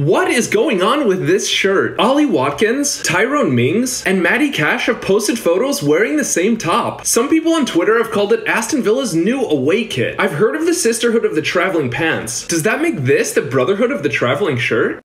What is going on with this shirt? Ollie Watkins, Tyrone Mings, and Matty Cash have posted photos wearing the same top. Some people on Twitter have called it Aston Villa's new away kit. I've heard of the sisterhood of the traveling pants. Does that make this the brotherhood of the traveling shirt?